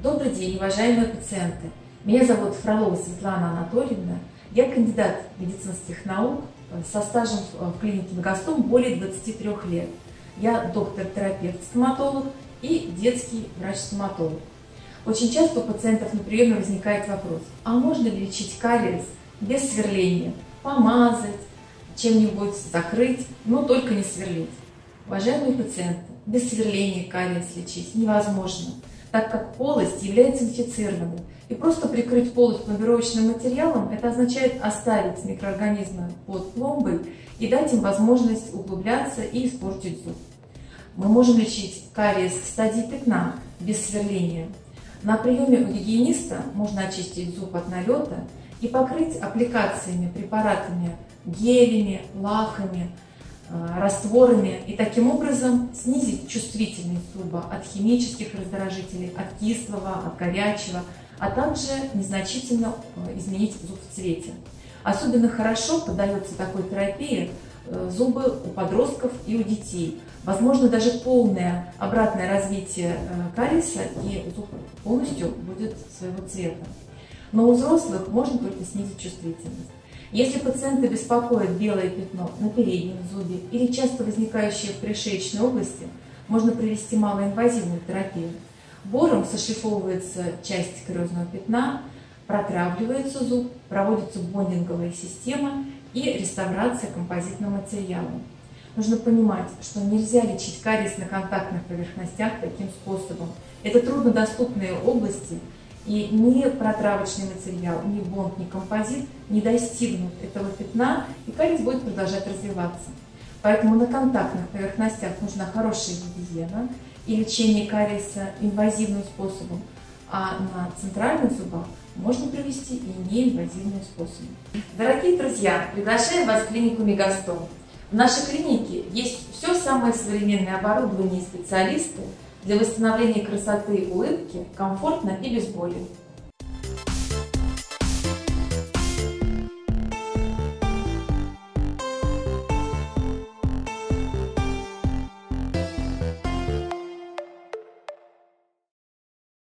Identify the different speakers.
Speaker 1: Добрый день, уважаемые пациенты. Меня зовут Фролова Светлана Анатольевна. Я кандидат медицинских наук со стажем в клинике Мегастом более 23 лет. Я доктор-терапевт-стоматолог и детский врач-стоматолог. Очень часто у пациентов на приеме возникает вопрос, а можно ли лечить кариес без сверления, помазать, чем-нибудь закрыть, но только не сверлить. Уважаемые пациенты, без сверления кариес лечить невозможно так как полость является инфицированной. И просто прикрыть полость пломбировочным материалом, это означает оставить микроорганизмы под пломбой и дать им возможность углубляться и испортить зуб. Мы можем лечить кариес в стадии пятна без сверления. На приеме у гигиениста можно очистить зуб от налета и покрыть аппликациями, препаратами, гелями, лаками, Э, растворами и таким образом снизить чувствительность зуба от химических раздражителей, от кислого, от горячего, а также незначительно э, изменить зуб в цвете. Особенно хорошо поддается такой терапии э, зубы у подростков и у детей. Возможно, даже полное обратное развитие кариеса, и зуб полностью будет своего цвета. Но у взрослых можно только снизить чувствительность. Если пациента беспокоит белое пятно на переднем зубе или часто возникающее в пришеечной области, можно провести малоинвазивную терапию. Бором сошлифовывается часть кариозного пятна, протравливается зуб, проводится бондинговая система и реставрация композитного материала. Нужно понимать, что нельзя лечить кариес на контактных поверхностях таким способом. Это труднодоступные области, и ни протравочный материал, ни бонд, ни композит не достигнут этого пятна, и кариес будет продолжать развиваться. Поэтому на контактных поверхностях нужна хорошая гигиена и лечение кариеса инвазивным способом, а на центральных зубах можно провести и неинвазивным способом. Дорогие друзья, приглашаем вас в клинику Мегастом. В нашей клинике есть все самое современное оборудование и специалисты, для восстановления красоты улыбки комфортно и без боли.